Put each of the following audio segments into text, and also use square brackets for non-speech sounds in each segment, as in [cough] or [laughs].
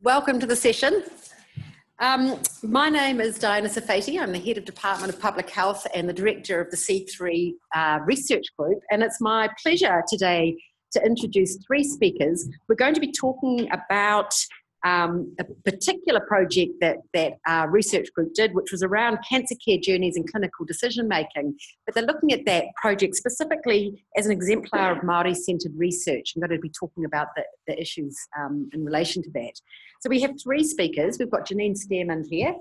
Welcome to the session. Um, my name is Diana Sarfati. I'm the Head of Department of Public Health and the Director of the C3 uh, Research Group. And it's my pleasure today to introduce three speakers. We're going to be talking about um, a particular project that that our research group did, which was around cancer care journeys and clinical decision making. But they're looking at that project specifically as an exemplar of Maori centred research. I'm going to be talking about the, the issues um, in relation to that. So we have three speakers. We've got Jeannine Stairmand here,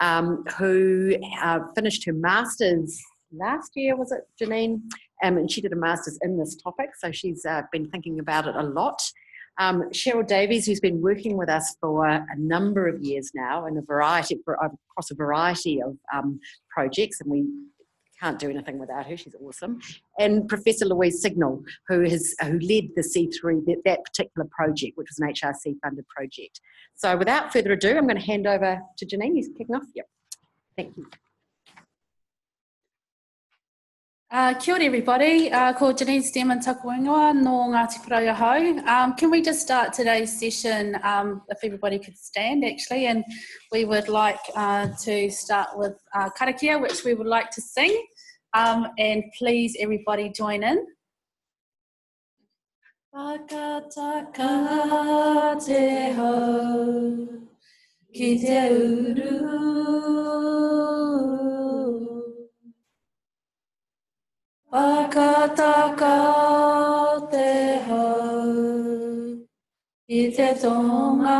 um, who uh, finished her masters last year. Was it Jeannine? Um, and she did a master's in this topic, so she's uh, been thinking about it a lot. Um, Cheryl Davies, who's been working with us for a number of years now in a variety, across a variety of um, projects, and we can't do anything without her. She's awesome. And Professor Louise Signal, who has who led the C3 that, that particular project, which was an HRC funded project. So, without further ado, I'm going to hand over to Jeannine. Who's kicking off. Yep. Thank you. Uh, kia ora everybody, uh, ko Jeannine Stairmand Takuingoa no Ngāti Paraihau. Um, can we just start today's session, um, if everybody could stand actually, and we would like uh, to start with uh, Karakia, which we would like to sing, um, and please everybody join in. Whakataka te ho, ki te uru, Whakataka te hau i te tonga.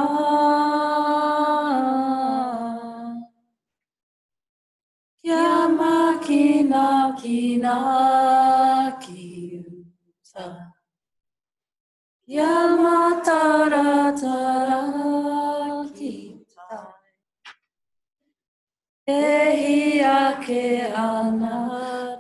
Kia makina kina ki uta. Kia matara tara ki ta. E hia ke ana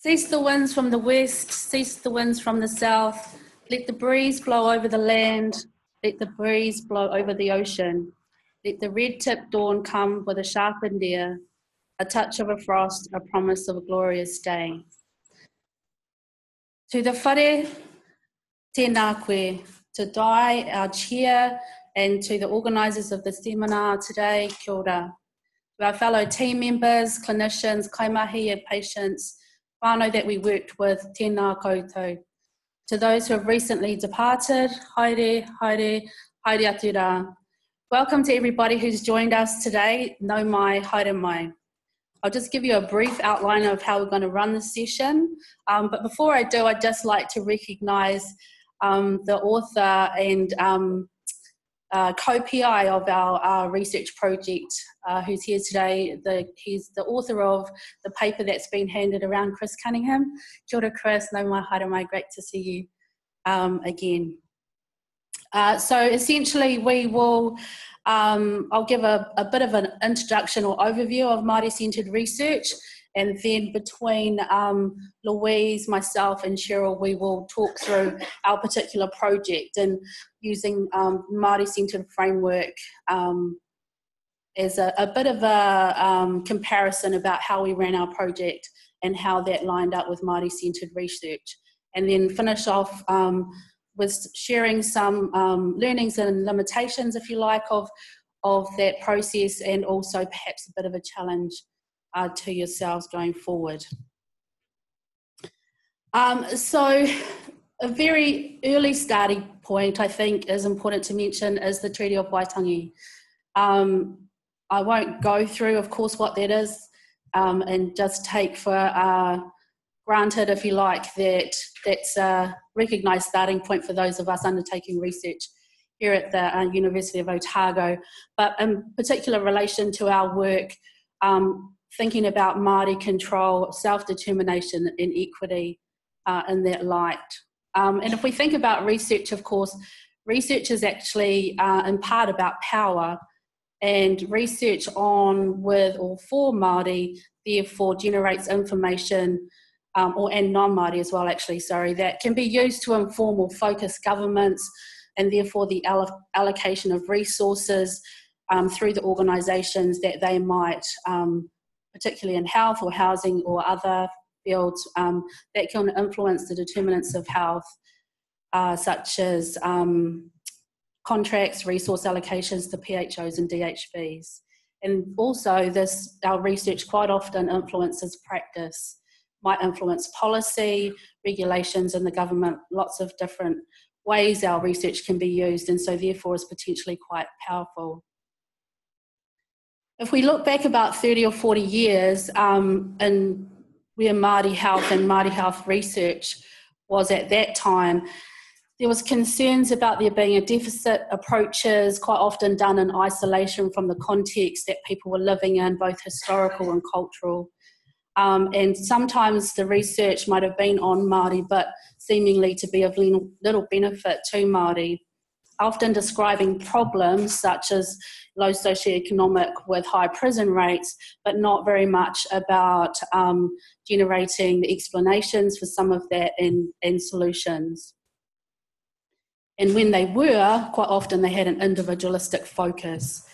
Cease the winds from the west, cease the winds from the south. Let the breeze blow over the land, let the breeze blow over the ocean. Let the red tipped dawn come with a sharpened ear, a touch of a frost, a promise of a glorious day. To the whare, tēnā koe, to Di, our chair, and to the organisers of the seminar today, kia ora. To our fellow team members, clinicians, kaimahi and patients, whānau that we worked with, tēnā koutou. To those who have recently departed, haere, haere, haere atu rā. Welcome to everybody who's joined us today. Nau mai, haere mai. I'll just give you a brief outline of how we're going to run this session. Um, but before I do, I'd just like to recognise um, the author and um, uh, co-PI of our, our research project, uh, who's here today. The, he's the author of the paper that's been handed around, Chris Cunningham. Kia ora, Chris. Nau mai haere mai. Great to see you um, again. Uh, so essentially, we will. Um, I'll give a, a, bit of an introduction or overview of Māori-centred research, and then between um, Louise, myself, and Cheryl, we will talk through our particular project and using um, Māori-centred framework um, as a, a, bit of a um, comparison about how we ran our project and how that lined up with Māori-centred research. And then finish off um, with sharing some um, learnings and limitations, if you like, of, of that process and also perhaps a bit of a challenge uh, to yourselves going forward. Um, so, a very early starting point, I think, is important to mention is the Treaty of Waitangi. Um, I won't go through, of course, what that is, um, and just take for uh, granted, if you like, that that's a recognised starting point for those of us undertaking research here at the uh, University of Otago. But in particular relation to our work, um, thinking about Māori control, self-determination and equity uh, in that light. Um, and if we think about research, of course, research is actually uh, in part about power, and research on with or for Māori therefore generates information, um, or and non-Māori as well, actually, sorry, that can be used to inform or focus governments, and therefore the all- allocation of resources um, through the organisations that they might, um, particularly in health or housing or other fields, um, that can influence the determinants of health, uh, such as um, contracts, resource allocations to PHOs and DHBs. And also, this our research quite often influences practice, might influence policy, regulations in the government, lots of different ways our research can be used, and so therefore is potentially quite powerful. If we look back about 30 or 40 years, um, where Māori health and Māori health research was at that time, there was concerns about there being a deficit approaches quite often done in isolation from the context that people were living in both historical and cultural. Um, and sometimes the research might have been on Māori but seemingly to be of little benefit to Māori often describing problems such as low socioeconomic with high prison rates, but not very much about um, generating the explanations for some of that and, and solutions. And when they were, quite often they had an individualistic focus.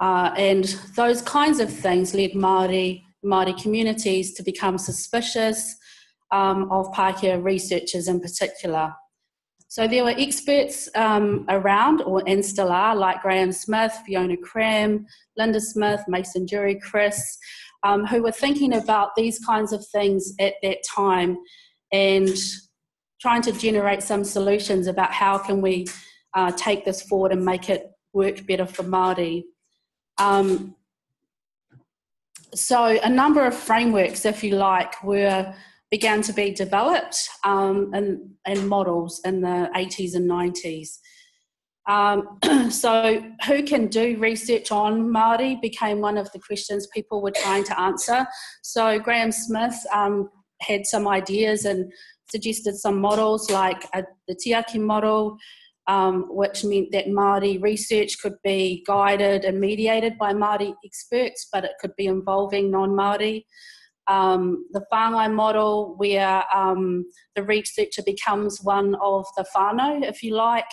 Uh, and those kinds of things led Māori, Māori communities to become suspicious um, of Pākehā researchers in particular. So there were experts um, around, or and still are, like Graham Smith, Fiona Cram, Linda Smith, Mason Durie, Chris, um, who were thinking about these kinds of things at that time and trying to generate some solutions about how can we uh, take this forward and make it work better for Māori. Um, so a number of frameworks, if you like, were began to be developed um, and, and models in the 80s and 90s. Um, [clears throat] so, who can do research on Māori became one of the questions people were trying to answer. So, Graham Smith um, had some ideas and suggested some models like a, the Tiaki model, um, which meant that Māori research could be guided and mediated by Māori experts, but it could be involving non-Māori. Um, the whāngai model, where um, the researcher becomes one of the whānau, if you like,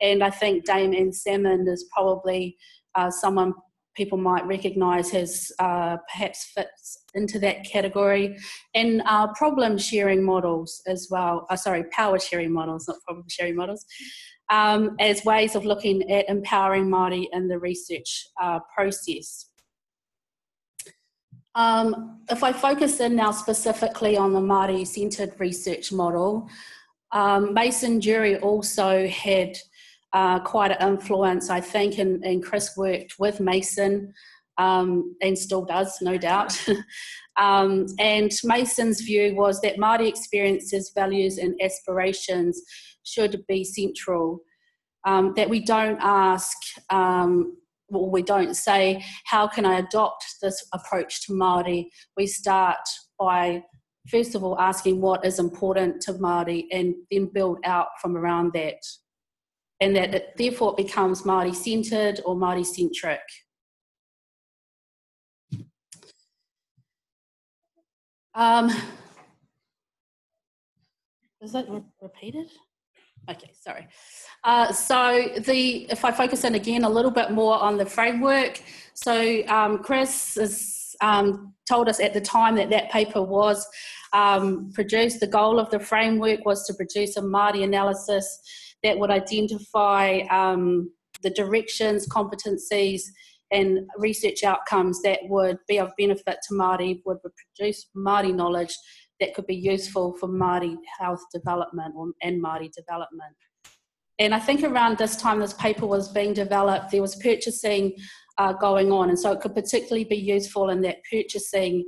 and I think Dame Anne Salmond is probably uh, someone people might recognise as uh, perhaps fits into that category, and uh, problem sharing models as well. Uh, sorry, power sharing models, not problem sharing models, um, as ways of looking at empowering Māori in the research uh, process. Um, if I focus in now specifically on the Māori centred research model, um, Mason Durie also had uh, quite an influence, I think, and, and Chris worked with Mason um, and still does, no doubt. [laughs] um, and Mason's view was that Māori experiences, values, and aspirations should be central. Um, that we don't ask, um, well, we don't say, how can I adopt this approach to Māori? We start by first of all asking what is important to Māori and then build out from around that and that it, therefore it becomes Māori centred or Māori centric. Um, is that re- repeated? Okay, sorry. Uh, so the if I focus in again a little bit more on the framework, so um, Chris has um, told us at the time that that paper was um, produced. The goal of the framework was to produce a Māori analysis that would identify um, the directions, competencies, and research outcomes that would be of benefit to Māori, would produce Māori knowledge that could be useful for Māori health development or, and Māori development. And I think around this time this paper was being developed, there was purchasing uh, going on, and so it could particularly be useful in that purchasing,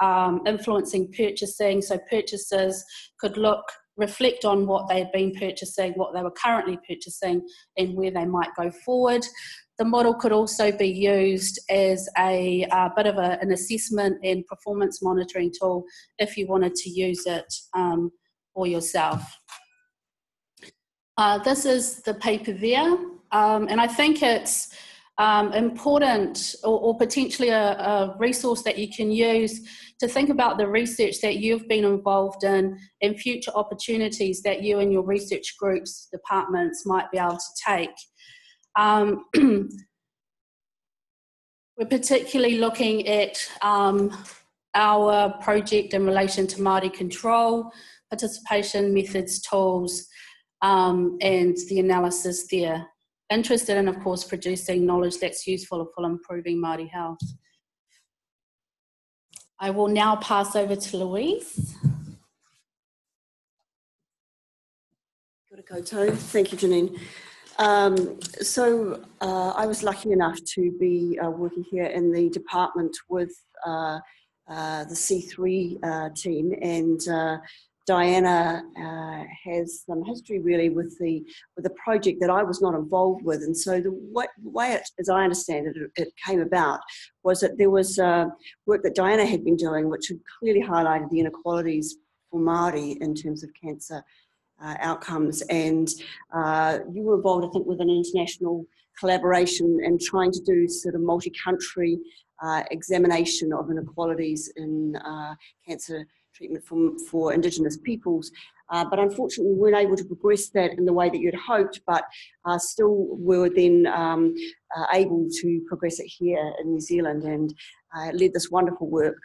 um, influencing purchasing. So purchasers could look reflect on what they had been purchasing, what they were currently purchasing, and where they might go forward. The model could also be used as a, a bit of a, an assessment and performance monitoring tool if you wanted to use it um, for yourself. Uh, this is the paper there, um, and I think it's um, important or, or potentially a, a, resource that you can use to think about the research that you've been involved in and future opportunities that you and your research groups, departments might be able to take. Um, [clears throat] we're particularly looking at um, our project in relation to Māori control, participation methods, tools, um, and the analysis there. Interested in, of course, producing knowledge that's useful for improving Māori health. I will now pass over to Louise. Good koutou. Thank you, Jeannine. Um, so uh, I was lucky enough to be uh, working here in the department with uh, uh the C3 uh, team, and uh, Diana has some history really with the with the project that I was not involved with, and so the way, way it, as I understand it, it came about was that there was work that Diana had been doing, which had clearly highlighted the inequalities for Māori in terms of cancer uh, outcomes, and uh, you were involved, I think, with an international collaboration and trying to do sort of multi-country uh, examination of inequalities in uh, cancer treatment for, for Indigenous peoples. Uh, but unfortunately, we weren't able to progress that in the way that you'd hoped, but uh, still were then um, able to progress it here in New Zealand and led this wonderful work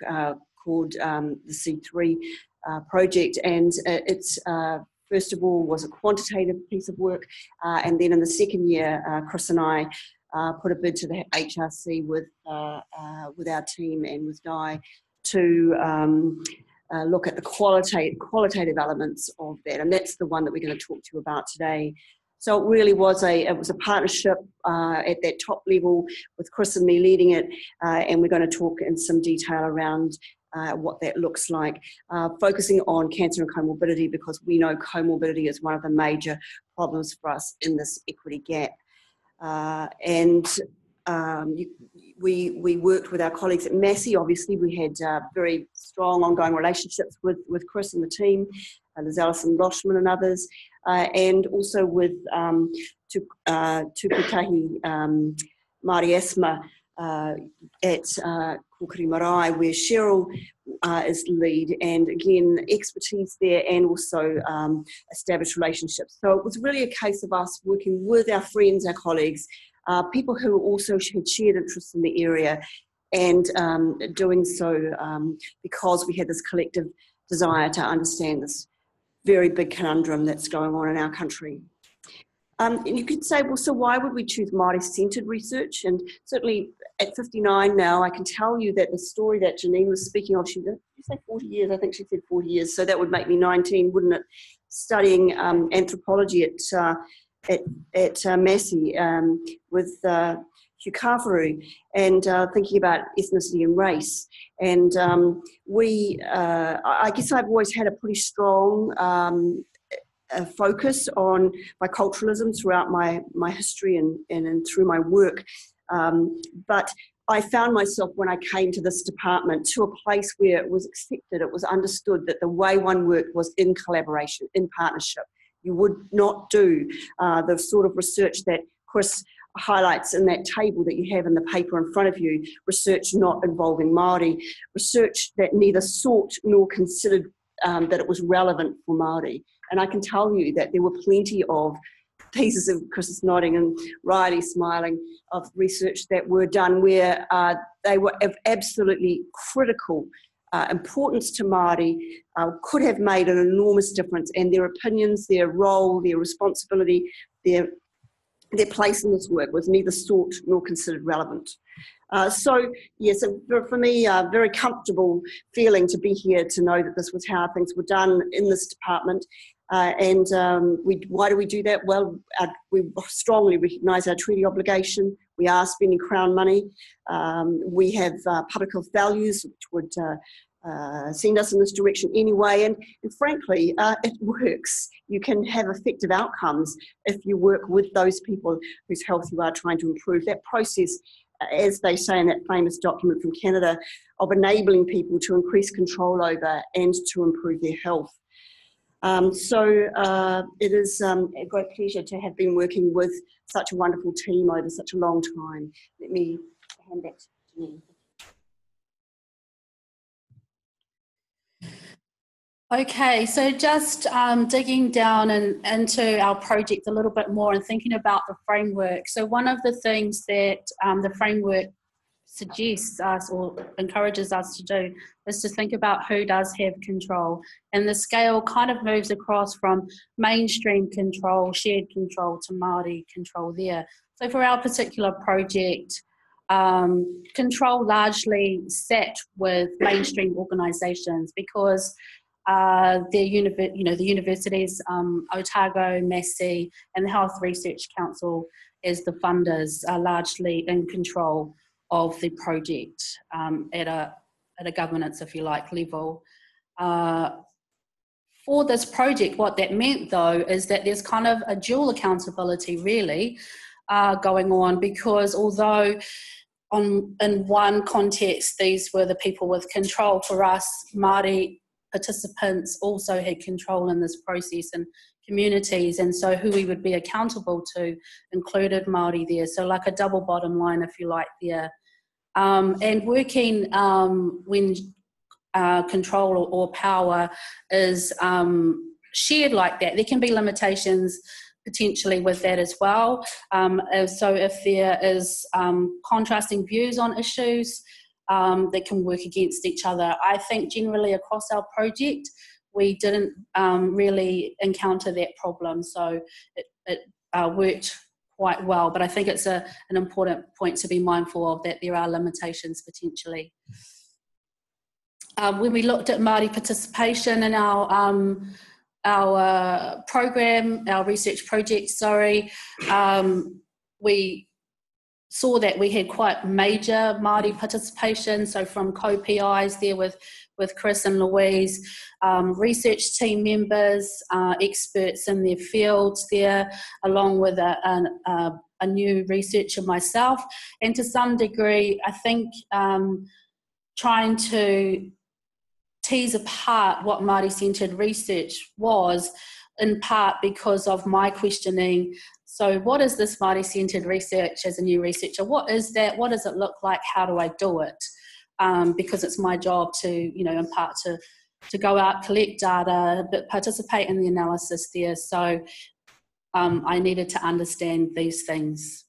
called um, the C3 uh, project. And it's first of all was a quantitative piece of work, and then in the second year, Chris and I put a bid to the HRC with with our team and with Di to um, uh, look at the qualitative, qualitative elements of that, and that's the one that we're going to talk to you about today. So it really was a it was a partnership uh, at that top level with Chris and me leading it, uh, and we're going to talk in some detail around uh, what that looks like, uh, focusing on cancer and comorbidity because we know comorbidity is one of the major problems for us in this equity gap. Uh, and um, you, we, we worked with our colleagues at Massey. Obviously, we had uh, very strong ongoing relationships with, with Chris and the team, uh, there's Alison Roshman and others, uh, and also with um, uh, Tu Kotahi um, Māori Asthma uh, at Kokiri Marae, where Cheryl uh, is lead, and again, expertise there and also um, established relationships. So it was really a case of us working with our friends, our colleagues, uh, people who also had shared interests in the area and um, doing so um, because we had this collective desire to understand this very big conundrum that's going on in our country. Um, and you could say, well, so why would we choose Māori centred research? And certainly at 59 now, I can tell you that the story that Jeannine was speaking of, she did you say 40 years? I think she said 40 years, so that would make me 19, wouldn't it? Studying um, anthropology at uh, at, at uh, Massey um, with uh, Hugh Kawharu and uh, thinking about ethnicity and race. And um, we, uh, I guess I've always had a pretty strong um, focus on biculturalism throughout my, my history and, and, and through my work. Um, but I found myself when I came to this department to a place where it was accepted, it was understood that the way one worked was in collaboration, in partnership you would not do uh, the sort of research that Chris highlights in that table that you have in the paper in front of you research not involving Māori, research that neither sought nor considered um, that it was relevant for Māori. And I can tell you that there were plenty of pieces of Chris is nodding and Riley smiling of research that were done where uh, they were of absolutely critical uh, importance to Māori uh, could have made an enormous difference, and their opinions, their role, their responsibility, their their place in this work was neither sought nor considered relevant. Uh, so, yes, for me, a very comfortable feeling to be here to know that this was how things were done in this department. Uh, and um, we, why do we do that? Well, uh, we strongly recognise our treaty obligation. We are spending Crown money. Um, we have uh, public health values, which would uh, uh, send us in this direction anyway. And, and frankly, uh, it works. You can have effective outcomes if you work with those people whose health you are trying to improve. That process, uh, as they say in that famous document from Canada, of enabling people to increase control over and to improve their health. Um, so uh, it is um, a great pleasure to have been working with such a wonderful team over such a long time. Let me hand back to me. Okay, so just um, digging down and into our project a little bit more and thinking about the framework. So one of the things that um, the framework suggests us or encourages us to do is to think about who does have control. And the scale kind of moves across from mainstream control, shared control to Māori control there. So for our particular project, um, control largely sat with mainstream organisations because uh, you know, the universities, um, Otago, Massey, and the Health Research Council as the funders are largely in control of the project um, at, a, at a governance, if you like, level. Uh, for this project, what that meant though is that there's kind of a dual accountability really uh, going on because although on in one context these were the people with control for us, Māori participants also had control in this process and communities and so who we would be accountable to included Māori there. So like a double bottom line if you like there. Um, and working um, when uh, control or, or, power is um, shared like that there can be limitations potentially with that as well. Um, so if there is um, contrasting views on issues um, that can work against each other. I think generally across our project, we didn't um, really encounter that problem, so it, it uh, worked quite well. But I think it's a, an important point to be mindful of that there are limitations potentially. Um, when we looked at Māori participation in our um, our uh, program, our research project, sorry, um, we saw that we had quite major Māori participation, so from co-PIs there with, with Chris and Louise, um, research team members, uh, experts in their fields there, along with a, a, a, new researcher myself, and to some degree, I think um, trying to tease apart what Māori-centred research was in part because of my questioning so, what is this Māori centered research as a new researcher? What is that? What does it look like? How do I do it? Um, because it's my job to, you know, in part to to go out, collect data, but participate in the analysis there. So, um, I needed to understand these things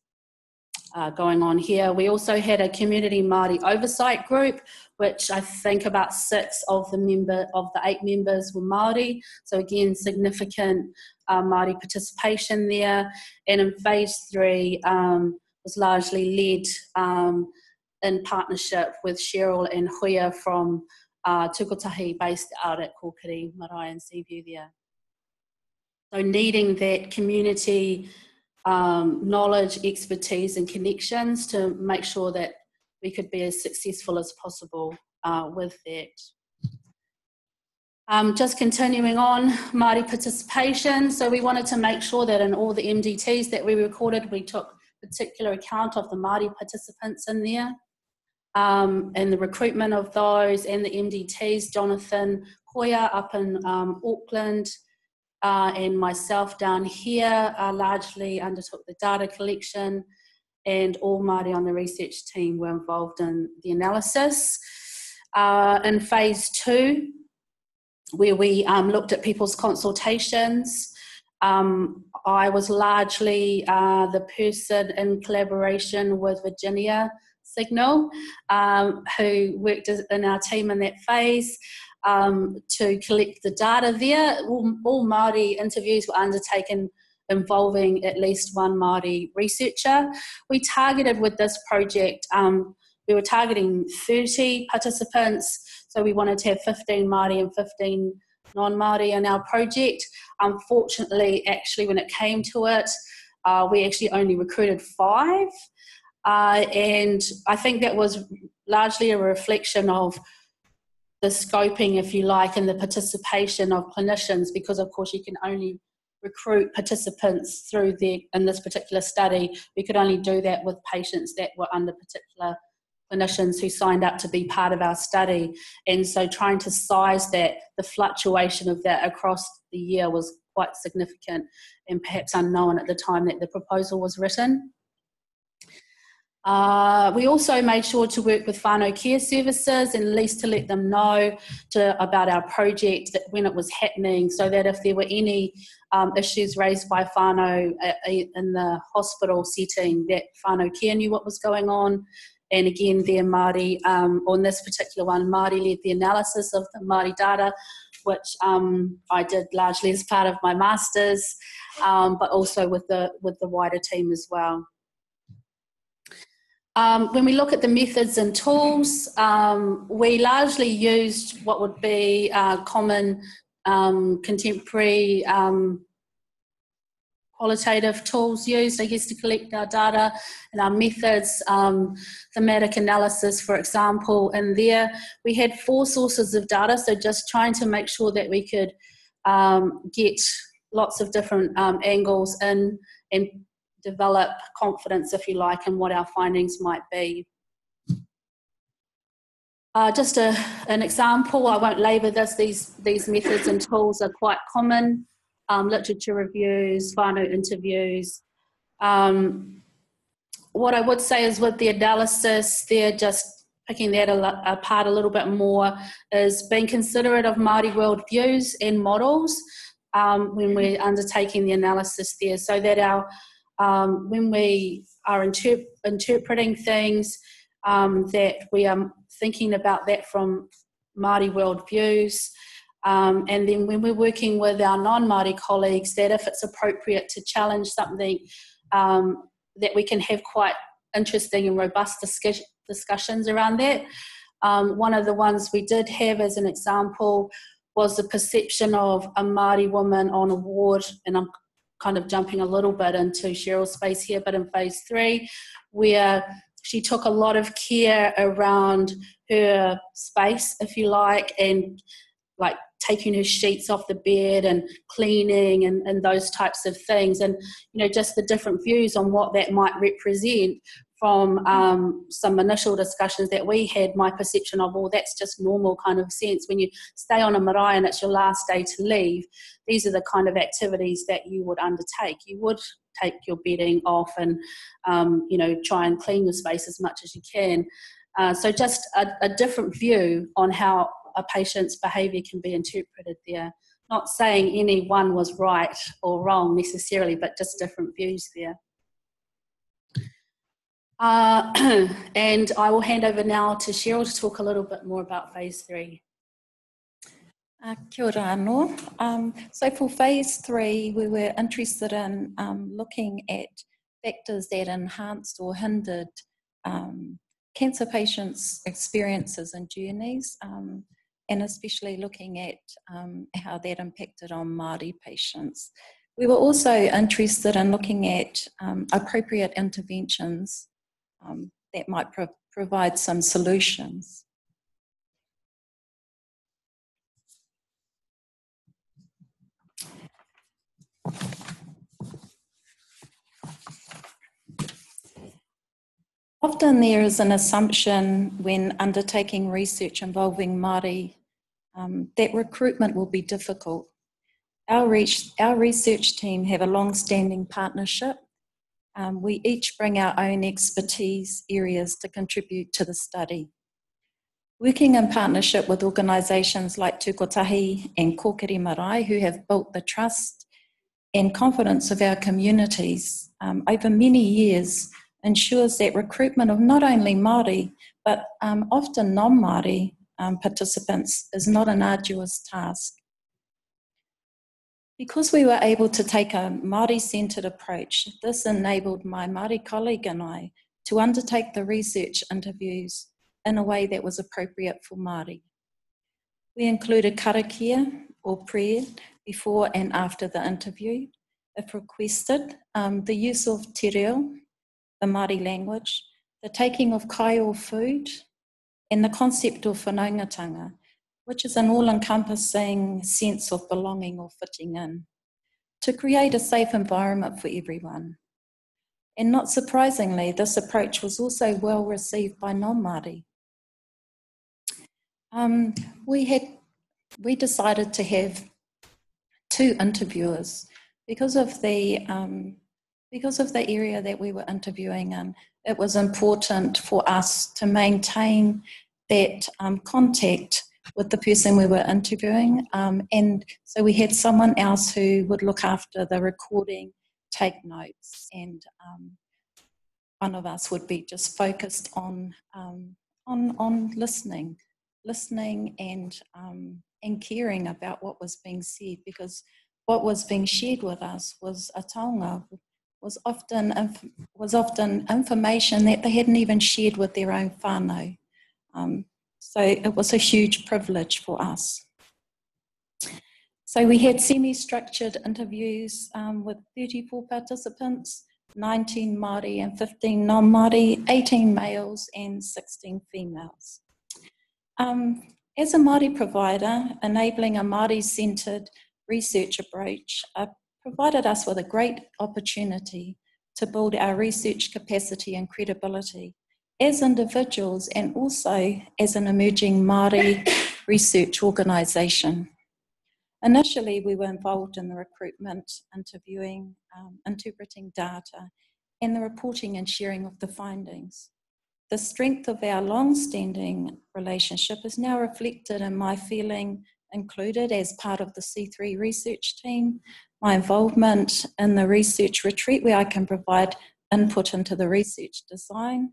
uh, going on here. We also had a community Māori oversight group, which I think about six of the member of the eight members were Māori. So again, significant uh, Māori participation there. And in phase three um, was largely led um, in partnership with Cheryl and Hoya from uh, Tu Kotahi based out at Kokiri, Marae and Seaview there. So needing that community um, knowledge, expertise, and connections to make sure that we could be as successful as possible uh, with that. Um, just continuing on, Māori participation. So we wanted to make sure that in all the MDTs that we recorded, we took particular account of the Māori participants in there. Um, and the recruitment of those and the MDTs, Jonathan Koea up in um, Auckland, uh, and myself down here uh, largely undertook the data collection and all Māori on the research team were involved in the analysis. Uh, in phase two, where we um, looked at people's consultations, um, I was largely uh, the person in collaboration with Virginia Signal, um, who worked in our team in that phase um, to collect the data there. All, all Māori interviews were undertaken involving at least one Māori researcher. We targeted with this project, um, we were targeting 30 participants, so we wanted to have 15 Māori and 15 non-Māori in our project. Unfortunately, actually, when it came to it, uh, we actually only recruited five. Uh, and I think that was largely a reflection of the scoping, if you like, and the participation of clinicians, because of course you can only recruit participants through the in this particular study. We could only do that with patients that were under particular clinicians who signed up to be part of our study. And so trying to size that, the fluctuation of that across the year was quite significant and perhaps unknown at the time that the proposal was written. Uh, we also made sure to work with Whānau care services and at least to let them know to, about our project when it was happening so that if there were any um, issues raised by whānau uh, in the hospital setting that Whānau care knew what was going on and again there Māori um, on this particular one Māori led the analysis of the Māori data which um, I did largely as part of my masters um, but also with the with the wider team as well. Um, when we look at the methods and tools, um, we largely used what would be uh, common um, contemporary um, qualitative tools used, I guess, to collect our data and our methods. Um, thematic analysis, for example, and there we had four sources of data, so just trying to make sure that we could um, get lots of different angles in and develop confidence, if you like, in what our findings might be. Uh, just a, an example, I won't labour this, these, these methods and tools are quite common. Um, literature reviews, whānau interviews. Um, what I would say is with the analysis, they're just picking that apart a little bit more, is being considerate of Māori world views and models um, when we're undertaking the analysis there, so that our um, when we are inter- interpreting things, um, that we are thinking about that from Māori worldviews. Um, and then when we're working with our non Māori colleagues, that if it's appropriate to challenge something, um, that we can have quite interesting and robust discuss- discussions around that. Um, one of the ones we did have as an example was the perception of a Māori woman on a ward, and I'm kind of jumping a little bit into Cheryl's space here, but in phase three, where she took a lot of care around her space, if you like, and like taking her sheets off the bed and cleaning and, and those types of things. And you know just the different views on what that might represent from um, some initial discussions that we had, my perception of, well, that's just normal kind of sense. When you stay on a marae and it's your last day to leave, these are the kind of activities that you would undertake. You would take your bedding off and, um, you know, try and clean your space as much as you can. Uh, so just a, a different view on how a patient's behaviour can be interpreted there. Not saying any one was right or wrong necessarily, but just different views there. Uh, [clears throat] and I will hand over now to Cheryl to talk a little bit more about phase three. Uh, kia. Um, so for phase three, we were interested in um, looking at factors that enhanced or hindered um, cancer patients' experiences and journeys, um, and especially looking at um, how that impacted on Māori patients. We were also interested in looking at um, appropriate interventions um, that might pro- provide some solutions. Often there is an assumption when undertaking research involving Māori um, that recruitment will be difficult. Our, reach, our research team have a long standing partnership um, we each bring our own expertise areas to contribute to the study. Working in partnership with organisations like Tu Kotahi and Kokiri Marae, who have built the trust and confidence of our communities um, over many years, ensures that recruitment of not only Māori, but um, often non Māori um, participants is not an arduous task. Because we were able to take a Māori centred approach, this enabled my Māori colleague and I to undertake the research interviews in a way that was appropriate for Māori. We included karakia or prayer before and after the interview. If requested, um, the use of te reo, the Māori language, the taking of kai or food, and the concept of whanaungatanga, which is an all encompassing sense of belonging or fitting in, to create a safe environment for everyone. And not surprisingly, this approach was also well received by non Māori. Um, we, had, we decided to have two interviewers because of the um, because of the area that we were interviewing in. It was important for us to maintain that um, contact with the person we were interviewing, um, and so we had someone else who would look after the recording, take notes, and um, one of us would be just focused on um, on on listening, listening and um, and caring about what was being said because what was being shared with us was a taonga was often was often information that they hadn't even shared with their own whānau. Um, so it was a huge privilege for us. So we had semi-structured interviews um, with 34 participants, 19 Māori and 15 non-Māori, 18 males and 16 females. Um, as a Māori provider, enabling a Māori-centred research approach uh, provided us with a great opportunity to build our research capacity and credibility as individuals and also as an emerging Māori [coughs] research organisation. Initially, we were involved in the recruitment, interviewing, um, interpreting data, and the reporting and sharing of the findings. The strength of our long standing relationship is now reflected in my feeling included as part of the C3 research team, my involvement in the research retreat where I can provide input into the research design,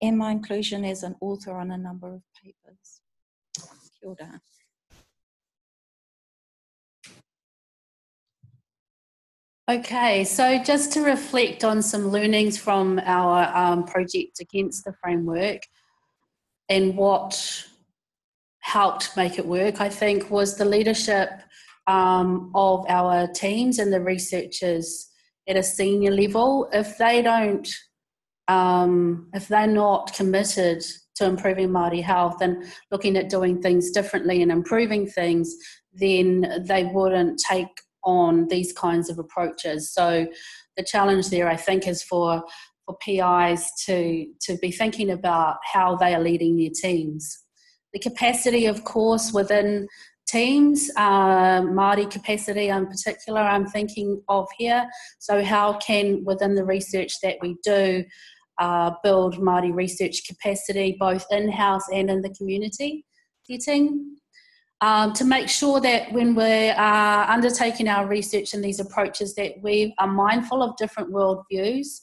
and my inclusion as an author on a number of papers. Kia ora. Okay, so just to reflect on some learnings from our um, project against the framework and what helped make it work, I think, was the leadership um, of our teams and the researchers at a senior level. If they don't, um, if they're not committed to improving Māori health and looking at doing things differently and improving things, then they wouldn't take on these kinds of approaches. So the challenge there, I think, is for for PIs to to be thinking about how they are leading their teams. The capacity, of course, within teams, uh, Māori capacity in particular, I'm thinking of here. So how can within the research that we do uh, build Māori research capacity both in-house and in the community setting? um, to make sure that when we're uh, undertaking our research and these approaches that we are mindful of different worldviews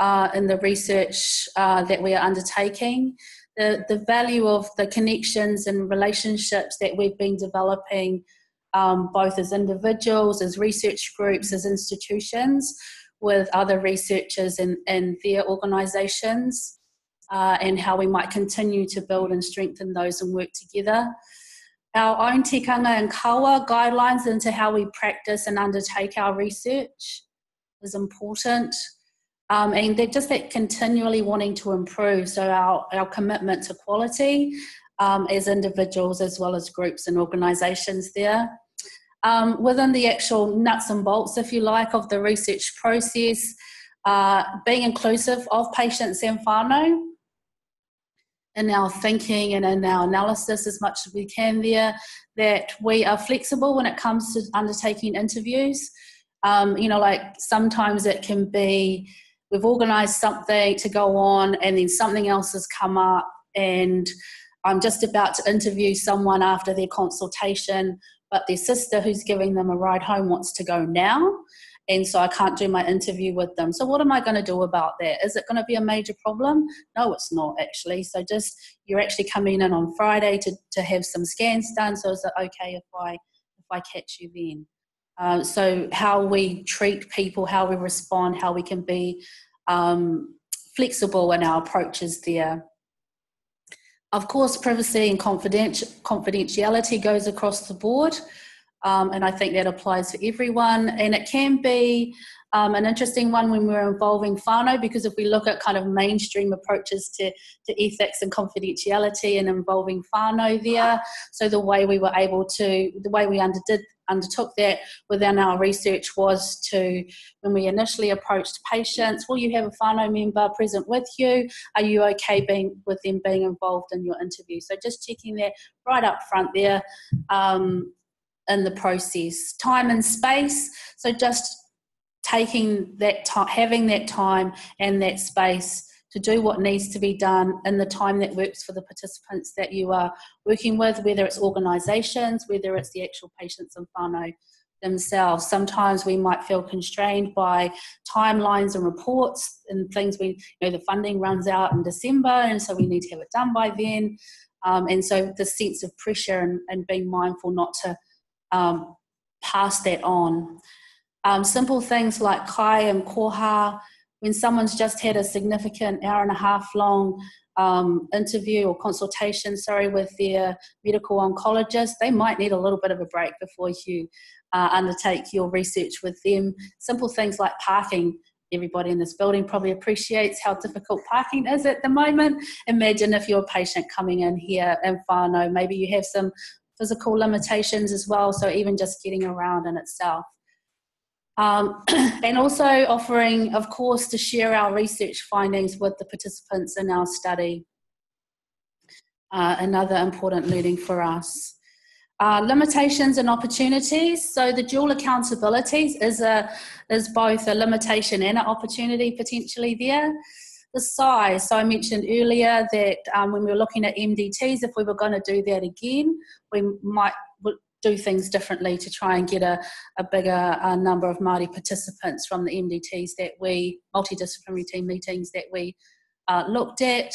uh, in the research uh, that we are undertaking the, the value of the connections and relationships that we've been developing um, both as individuals as research groups as institutions with other researchers and, in their organisations uh, and how we might continue to build and strengthen those and work together our own tikanga and kawa guidelines into how we practice and undertake our research is important. Um, and they're just that continually wanting to improve. So our, our commitment to quality um, as individuals as well as groups and organisations there. Um, within the actual nuts and bolts, if you like, of the research process, uh, being inclusive of patients and whānau, in our thinking and in our analysis as much as we can there that we are flexible when it comes to undertaking interviews. Um, you know like sometimes it can be we've organized something to go on and then something else has come up and i'm just about to interview someone after their consultation but their sister who's giving them a ride home wants to go now and so I can't do my interview with them. So what am I going to do about that? Is it going to be a major problem? No, it's not actually. So just you're actually coming in on Friday to, to have some scans done. So is it okay if I if I catch you then? Uh, so how we treat people, how we respond, how we can be um, flexible in our approaches there. Of course, privacy and confidentiality goes across the board. Um, and I think that applies for everyone. And it can be um, an interesting one when we're involving whānau, because if we look at kind of mainstream approaches to, to ethics and confidentiality and involving whānau there, so the way we were able to, the way we underdid, undertook that within our research was to, when we initially approached patients, will you have a whānau member present with you? Are you okay being with them being involved in your interview? So just checking that right up front there. Um, in the process. Time and space. So just taking that time, having that time and that space to do what needs to be done in the time that works for the participants that you are working with, whether it's organisations, whether it's the actual patients and whānau themselves. Sometimes we might feel constrained by timelines and reports and things we, you know, the funding runs out in December and so we need to have it done by then. Um, and so the sense of pressure and, and being mindful not to um, pass that on. Um, simple things like kai and koha, when someone's just had a significant hour and a half long um, interview or consultation, sorry, with their medical oncologist, they might need a little bit of a break before you uh, undertake your research with them. Simple things like parking. Everybody in this building probably appreciates how difficult parking is at the moment. Imagine if you're a patient coming in here in whānau, maybe you have some physical limitations as well, so even just getting around in itself. Um, [clears throat] and also offering, of course, to share our research findings with the participants in our study. Uh, another important learning for us. Uh, limitations and opportunities. So the dual accountabilities is a is both a limitation and an opportunity potentially there. The size. So I mentioned earlier that um, when we were looking at MDTs, if we were going to do that again, we might do things differently to try and get a, a bigger uh, number of Māori participants from the MDTs that we, multidisciplinary team meetings that we uh, looked at.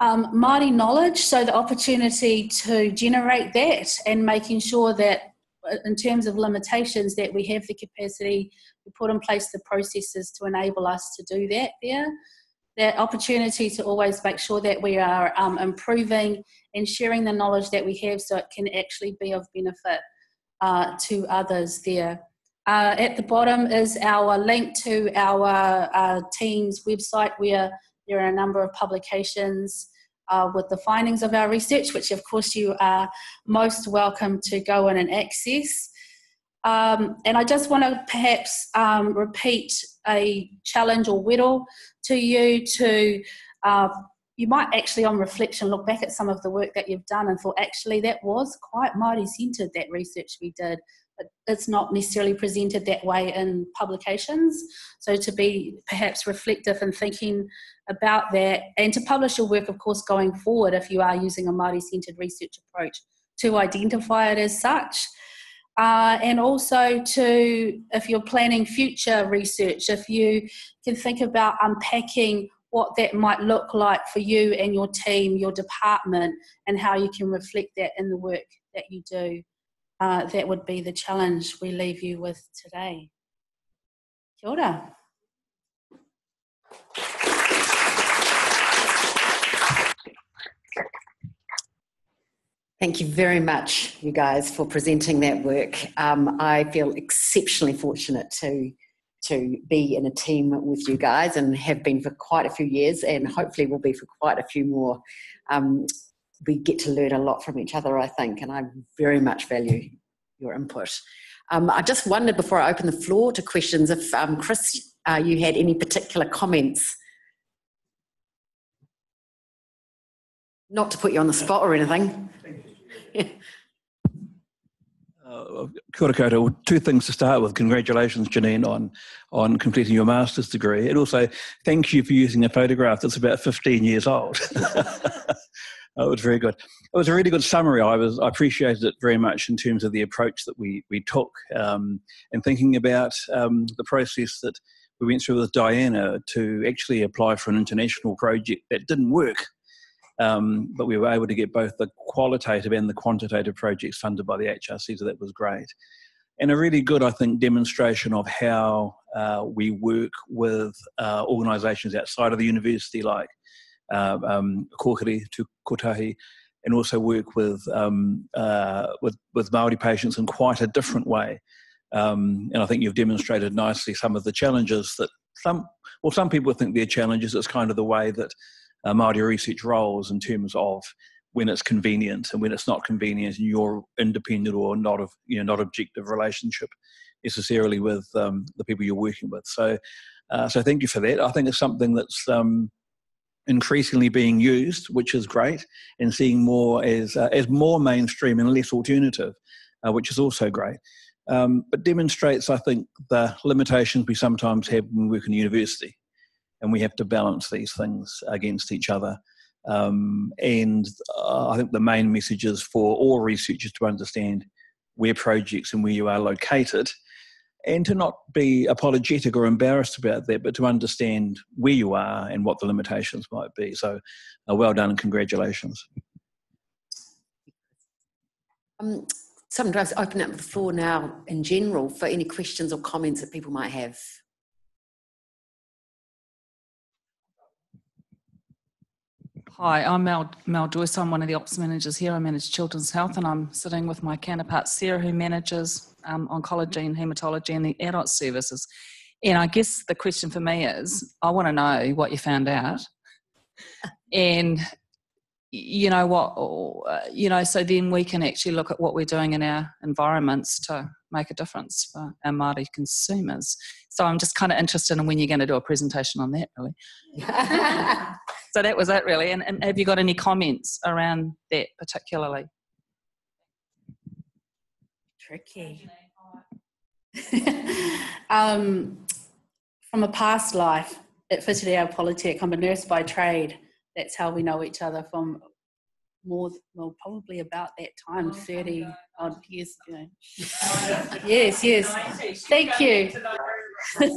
Um, Māori knowledge, so the opportunity to generate that and making sure that uh, in terms of limitations that we have the capacity to put in place the processes to enable us to do that there that opportunity to always make sure that we are um, improving and sharing the knowledge that we have so it can actually be of benefit uh, to others there. Uh, at the bottom is our link to our uh, team's website where there are a number of publications uh, with the findings of our research, which of course you are most welcome to go in and access. Um, and I just want to perhaps um, repeat a challenge or whittle to you to, uh, you might actually on reflection look back at some of the work that you've done and thought actually that was quite Māori centred, that research we did. But it's not necessarily presented that way in publications. So to be perhaps reflective and thinking about that and to publish your work, of course, going forward if you are using a Māori centred research approach to identify it as such. Uh, and also to if you're planning future research if you can think about unpacking what that might look like for you and your team your department and how you can reflect that in the work that you do uh, that would be the challenge we leave you with today kia ora. Thank you very much, you guys, for presenting that work. Um, I feel exceptionally fortunate to to be in a team with you guys and have been for quite a few years, and hopefully will be for quite a few more. Um, we get to learn a lot from each other, I think, and I very much value your input. Um, I just wondered before I open the floor to questions if um, Chris, uh, you had any particular comments. Not to put you on the spot or anything. Uh, kia ora. Two things to start with. Congratulations, Jeannine, on on completing your master's degree, and also thank you for using a photograph that's about 15 years old. [laughs] it was very good. It was a really good summary. I was I appreciated it very much in terms of the approach that we we took um, and thinking about um, the process that we went through with Diana to actually apply for an international project that didn't work um, but we were able to get both the qualitative and the quantitative projects funded by the HRC, so that was great. And a really good, I think, demonstration of how uh, we work with uh, organisations outside of the university, like uh, um, Kokiri Tu Kotahi, and also work with, um, uh, with, with Maori patients in quite a different way. Um, and I think you've demonstrated nicely some of the challenges that some, well, some people think they're challenges. It's kind of the way that uh, research roles in terms of when it's convenient and when it's not convenient and you're independent or not of you know not objective relationship necessarily with um, the people you're working with. So, uh, so thank you for that. I think it's something that's um, increasingly being used, which is great, and seeing more as uh, as more mainstream and less alternative. uh, which is also great. Um, but demonstrates, I think, the limitations we sometimes have when we work in university, and we have to balance these things against each other. Um, and uh, I think the main message is for all researchers to understand where projects and where you are located and to not be apologetic or embarrassed about that, but to understand where you are and what the limitations might be. So, uh, well done and congratulations. Um, sometimes open up the floor now in general for any questions or comments that people might have. Hi, I'm Mel, Mel Joyce. I'm one of the ops managers here. I manage children's health, and I'm sitting with my counterpart Sarah, who manages um, oncology and haematology and the adult services. And I guess the question for me is I want to know what you found out. [laughs] And you know what uh, you know so then we can actually look at what we're doing in our environments to make a difference for our Māori consumers. So I'm just kind of interested in when you're going to do a presentation on that really. [laughs] So that was it really. And, and have you got any comments around that particularly? Tricky. [laughs] um, from a past life at Whitireia Polytech, I'm a nurse by trade that's how we know each other from more well probably about that time 30 odd years ago. [laughs] Yes yes. Thank you. [laughs]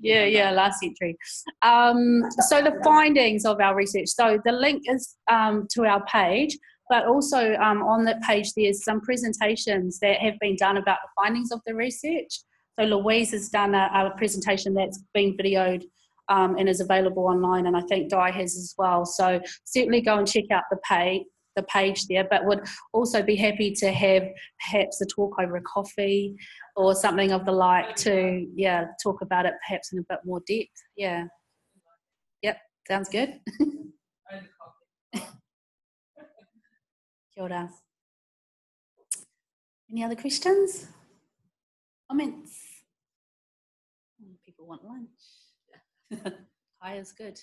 yeah yeah last century. Um, so the findings of our research. So the link is um, to our page but also um, on that page there's some presentations that have been done about the findings of the research. So louise has done a, a presentation that's been videoed um, and is available online, and I think Di has as well. So certainly go and check out the page the page there, but would also be happy to have perhaps a talk over a coffee or something of the like to yeah talk about it perhaps in a bit more depth. Yeah. Yep, sounds good. [laughs] Kia ora. Any other questions? Comments? People want lunch. [laughs] Hi is good.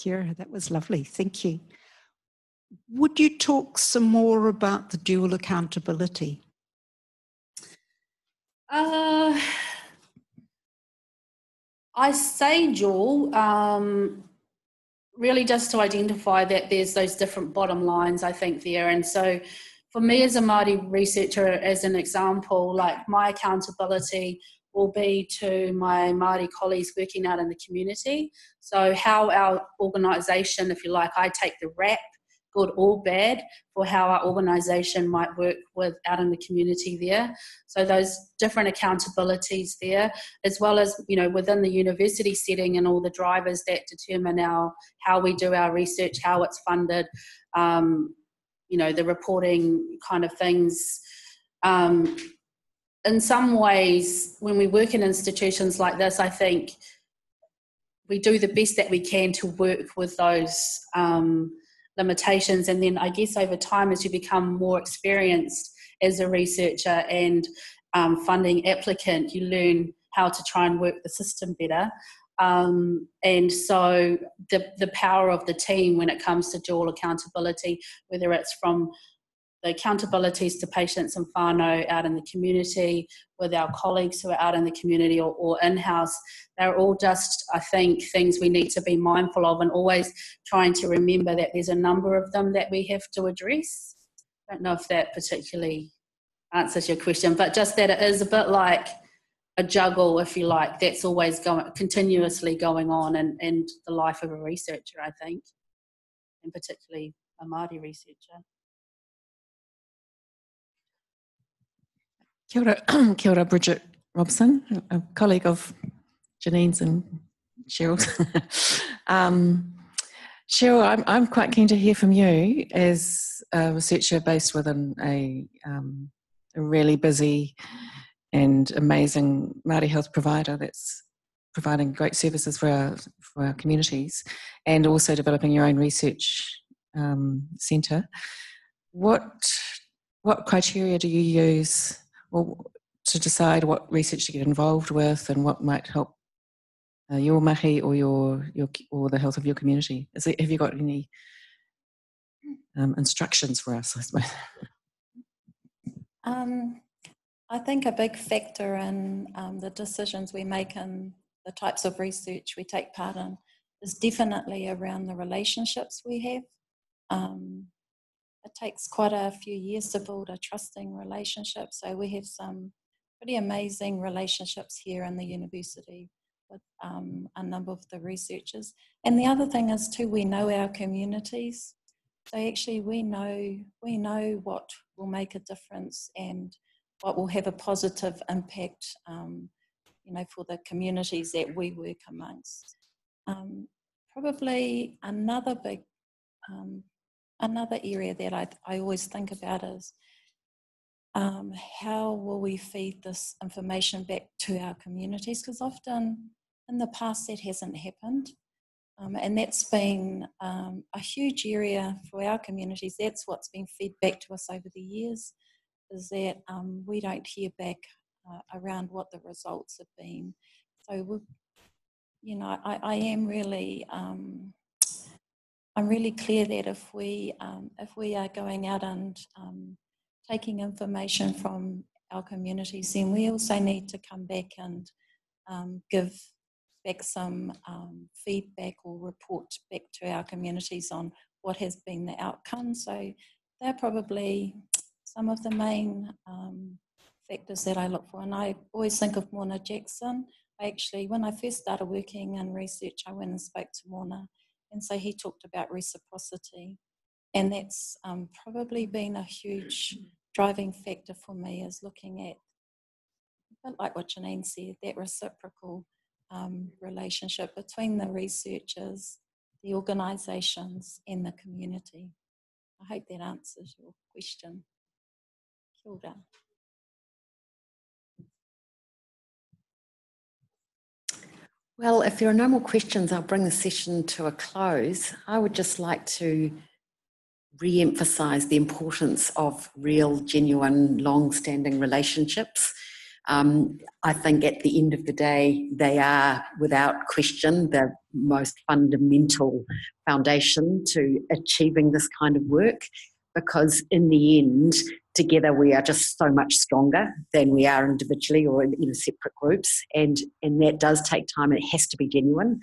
Kira, that was lovely. Thank you. Would you talk some more about the dual accountability? Uh, I say dual, um, really just to identify that there's those different bottom lines, I think, there. And so for me as a Māori researcher, as an example, like my accountability will be to my Māori colleagues working out in the community. So how our organisation, if you like, I take the rap, good or bad, for how our organisation might work with out in the community there. So those different accountabilities there, as well as you know within the university setting and all the drivers that determine our how we do our research, how it's funded, um, you know the reporting kind of things. Um, in some ways when we work in institutions like this i think we do the best that we can to work with those um, limitations. And then i guess over time as you become more experienced as a researcher and um, funding applicant you learn how to try and work the system better um, and so the, the power of the team when it comes to dual accountability, whether it's from the accountabilities to patients and whānau out in the community, with our colleagues who are out in the community or, or in-house, they're all just, I think, things we need to be mindful of and always trying to remember that there's a number of them that we have to address. I don't know if that particularly answers your question, but just that it is a bit like a juggle, if you like, that's always going continuously going on in, in the life of a researcher, I think, and particularly a Māori researcher. Kia ora, [clears throat] Kia ora Bridget Robson, a colleague of Jeannine's and Cheryl's. [laughs] um, Cheryl, I'm, I'm quite keen to hear from you as a researcher based within a, um, a really busy and amazing Māori health provider that's providing great services for our, for our communities and also developing your own research um, centre. What, what criteria do you use or to decide what research to get involved with and what might help uh, your mahi or your, your or the health of your community? Have you got any um, instructions for us, I suppose. Um, I think a big factor in um, the decisions we make and the types of research we take part in is definitely around the relationships we have. Um, it takes quite a few years to build a trusting relationship, so we have some pretty amazing relationships here in the university with um, a number of the researchers. And the other thing is too, we know our communities. So actually, we know we know what will make a difference and what will have a positive impact, um, you know, for the communities that we work amongst. Um, probably another big, um, another area that I, I always think about is um, how will we feed this information back to our communities? Because often in the past that hasn't happened. Um, and that's been um, a huge area for our communities. That's what's been fed back to us over the years, is that um, we don't hear back uh, around what the results have been. So, we you know, I, I am really, um, I'm really clear that if we, um, if we are going out and um, taking information from our communities, then we also need to come back and give back some um, feedback or report back to our communities on what has been the outcome. So they're probably some of the main um, factors that I look for. And I always think of Moana Jackson. I actually, when I first started working in research, I went and spoke to Moana. And so he talked about reciprocity. And that's um, probably been a huge driving factor for me is looking at, like what Jeannine said, that reciprocal um, relationship between the researchers, the organisations, and the community. I hope that answers your question. Kia Well, if there are no more questions, I'll bring the session to a close. I would just like to re emphasise the importance of real, genuine, long standing relationships um, I think at the end of the day, they are without question the most fundamental foundation to achieving this kind of work because, in the end, together we are just so much stronger than we are individually or in, in separate groups, and, and that does take time and it has to be genuine.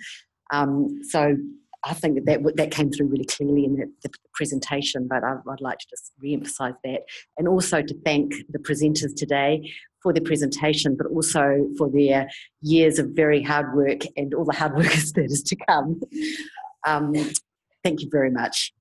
Um, so I think that, that that came through really clearly in the, the presentation, but I, would like to just re-emphasise that, and also to thank the presenters today for their presentation, but also for their years of very hard work and all the hard work [laughs] that is to come. Um, thank you very much.